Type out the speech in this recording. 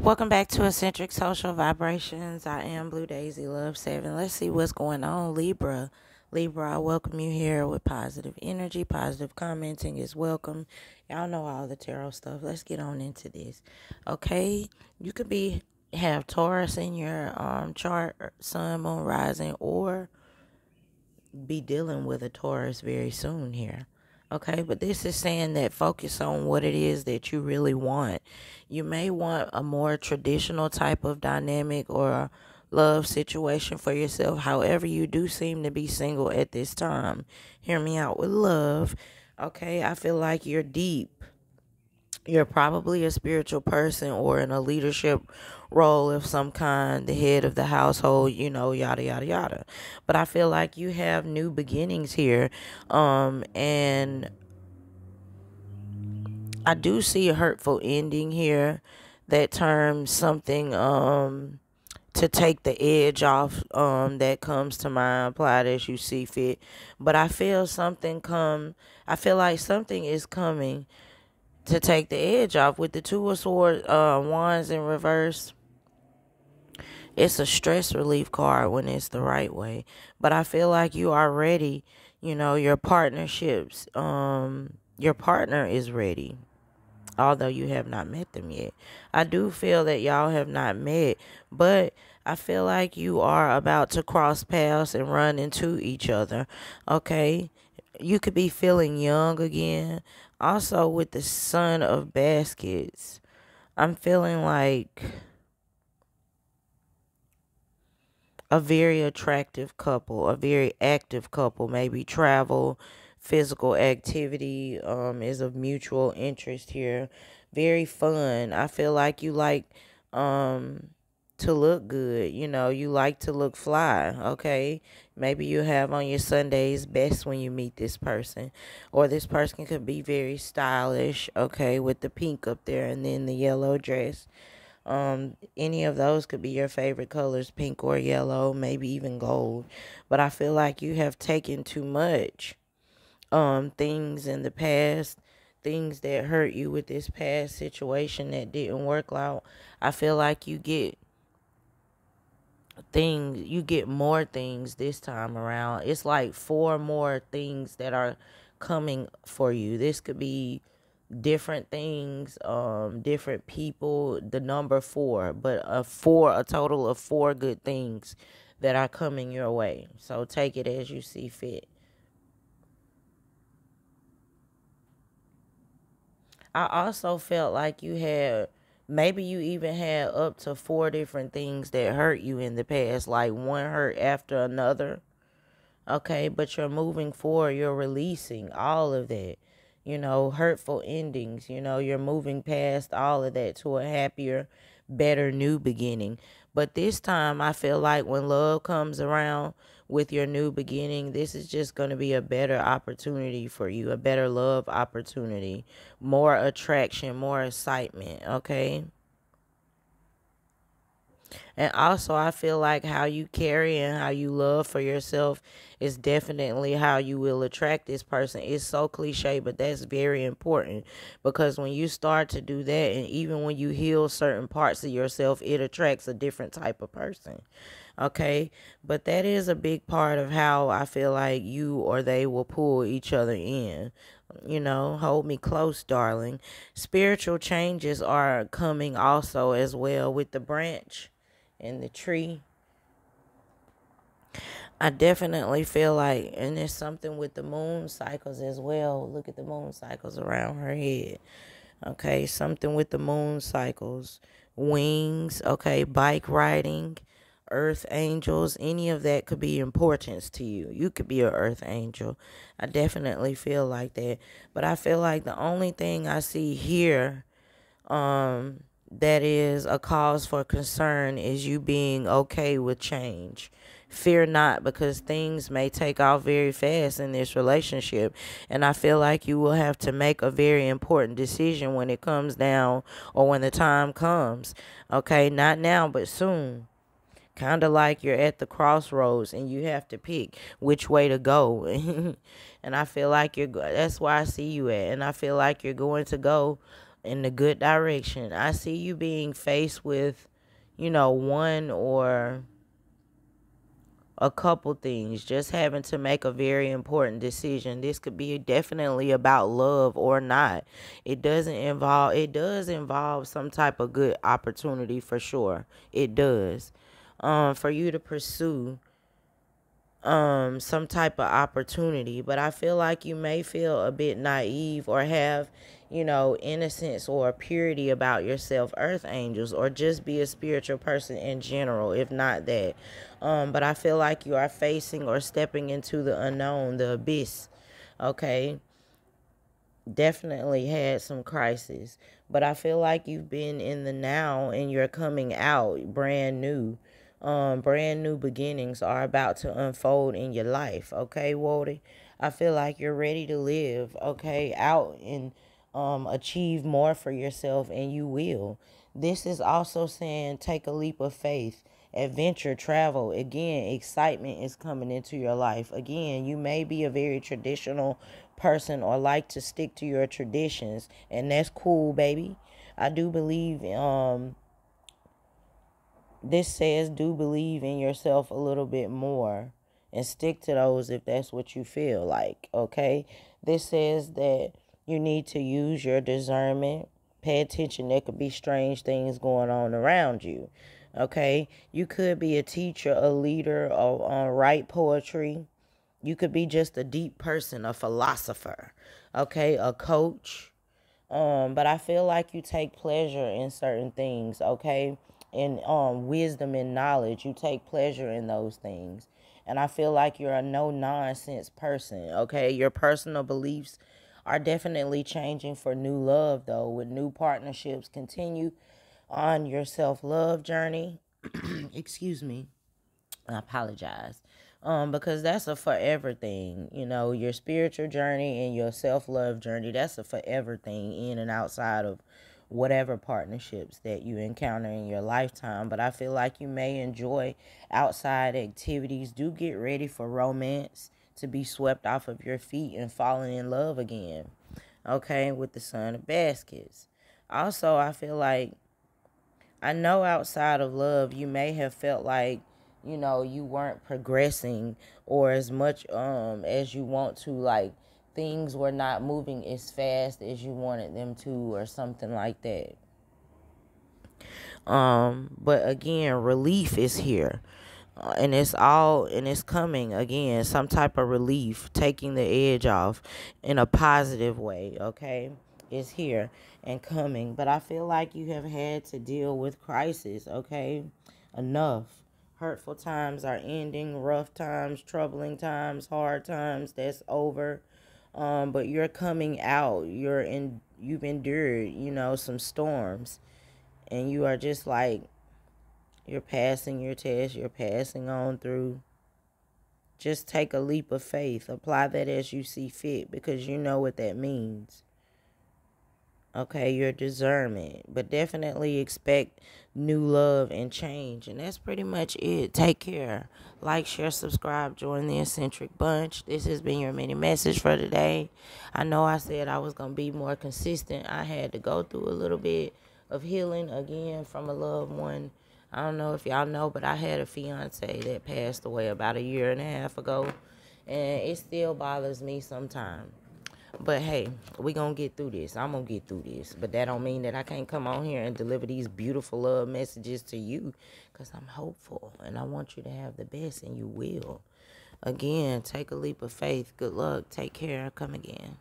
Welcome back to Eccentric Social Vibrations. I am Blue Daisy Love 7. Let's see what's going on, Libra. Libra, I welcome you here with positive energy. Positive commenting is welcome. Y'all know all the tarot stuff. Let's get on into this. Okay, you could be have Taurus in your um chart, Sun, Moon, Rising, or be dealing with a Taurus very soon here. Okay, but this is saying that focus on what it is that you really want. You may want a more traditional type of dynamic or love situation for yourself. However, you do seem to be single at this time. Hear me out with love. Okay, I feel like you're deep you're probably a spiritual person or in a leadership role of some kind, the head of the household, you know, yada yada yada. But I feel like you have new beginnings here. Um and I do see a hurtful ending here that terms something um to take the edge off um that comes to mind apply as you see fit but i feel something come i feel like something is coming to take the edge off with the two of swords uh, wands in reverse. It's a stress relief card when it's the right way. But i feel like you are ready you know your partnerships um your partner is ready although you have not met them yet. I do feel that y'all have not met but i feel like you are about to cross paths and run into each other okay you could be feeling young again. Also with the son of baskets i'm feeling like a very attractive couple a very active couple. Maybe travel physical activity um is of mutual interest here. Very fun. I feel like you like um to look good. You know, you like to look fly, okay? Maybe you have on your Sundays best when you meet this person. Or this person could be very stylish, okay, with the pink up there and then the yellow dress. Um, any of those could be your favorite colors, pink or yellow, maybe even gold. But I feel like you have taken too much um things in the past things that hurt you with this past situation that didn't work out. I feel like you get things you get more things this time around. It's like four more things that are coming for you. This could be different things um different people the number four but a four a total of four good things that are coming your way. So take it as you see fit. I also felt like you had maybe you even had up to four different things that hurt you in the past, like one hurt after another. Okay, but you're moving forward, you're releasing all of that. You know, hurtful endings, you know, you're moving past all of that to a happier, better new beginning. But this time, I feel like when love comes around with your new beginning, this is just going to be a better opportunity for you, a better love opportunity, more attraction, more excitement, okay? And also, I feel like how you carry and how you love for yourself is definitely how you will attract this person. It's so cliche, but that's very important because when you start to do that, and even when you heal certain parts of yourself, it attracts a different type of person. Okay, but that is a big part of how I feel like you or they will pull each other in you know, hold me close, darling. Spiritual changes are coming also as well with the branch and the tree. I definitely feel like, and there's something with the moon cycles as well. Look at the moon cycles around her head. Okay, something with the moon cycles, wings, okay, bike riding, earth angels, any of that could be importance to you. You could be an earth angel. I definitely feel like that. But I feel like the only thing I see here, um, that is a cause for concern is you being okay with change. Fear not because things may take off very fast in this relationship. And I feel like you will have to make a very important decision when it comes down or when the time comes. Okay, not now, but soon. Kind of like you're at the crossroads and you have to pick which way to go. and I feel like you're, that's where I see you at. And I feel like you're going to go in the good direction. I see you being faced with, you know, one or a couple things, just having to make a very important decision. This could be definitely about love or not. It doesn't involve it does involve some type of good opportunity for sure. It does. Um for you to pursue um some type of opportunity, but I feel like you may feel a bit naive or have you know, innocence or purity about yourself, earth angels, or just be a spiritual person in general, if not that. Um, but I feel like you are facing or stepping into the unknown, the abyss. Okay. Definitely had some crisis, but I feel like you've been in the now and you're coming out brand new. Um, brand new beginnings are about to unfold in your life. Okay, Wody? I feel like you're ready to live, okay, out and um, achieve more for yourself, and you will. This is also saying take a leap of faith, adventure, travel. Again, excitement is coming into your life. Again, you may be a very traditional person or like to stick to your traditions, and that's cool, baby. I do believe um this says do believe in yourself a little bit more and stick to those if that's what you feel like, okay? This says that you need to use your discernment. Pay attention. There could be strange things going on around you. Okay? You could be a teacher, a leader, or write poetry. You could be just a deep person, a philosopher. Okay? A coach. Um, but I feel like you take pleasure in certain things, okay? In um wisdom and knowledge. You take pleasure in those things. And I feel like you're a no nonsense person, okay? Your personal beliefs are definitely changing for new love, though, with new partnerships. Continue on your self love journey. Excuse me. I apologize. Um, because that's a forever thing, you know, your spiritual journey and your self love journey, that's a forever thing in and outside of whatever partnerships that you encounter in your lifetime. But I feel like you may enjoy outside activities. Do get ready for romance to be swept off of your feet and falling in love again. Okay, with the son of baskets. Also, I feel like I know outside of love, you may have felt like you know you weren't progressing or as much um as you want to like things were not moving as fast as you wanted them to or something like that. Um but again relief is here. Uh, and it's all and it's coming again some type of relief taking the edge off in a positive way okay? Is here and coming. But i feel like you have had to deal with crisis okay? Enough. Hurtful times are ending rough times troubling times hard times that's over um but you're coming out you're in you've endured you know some storms and you are just like you're passing your test, you're passing on through. Just take a leap of faith. Apply that as you see fit because you know what that means. Okay, your discernment, but definitely expect new love and change. And that's pretty much it. Take care. Like, share, subscribe, join the eccentric bunch. This has been your mini message for today. I know I said I was going to be more consistent. I had to go through a little bit of healing again from a loved one I don't know if y'all know, but I had a fiance that passed away about a year and a half ago, and it still bothers me sometimes. But hey, we gonna get through this. I'm gonna get through this. But that don't mean that I can't come on here and deliver these beautiful love messages to you, cause I'm hopeful and I want you to have the best, and you will. Again, take a leap of faith. Good luck. Take care. Come again.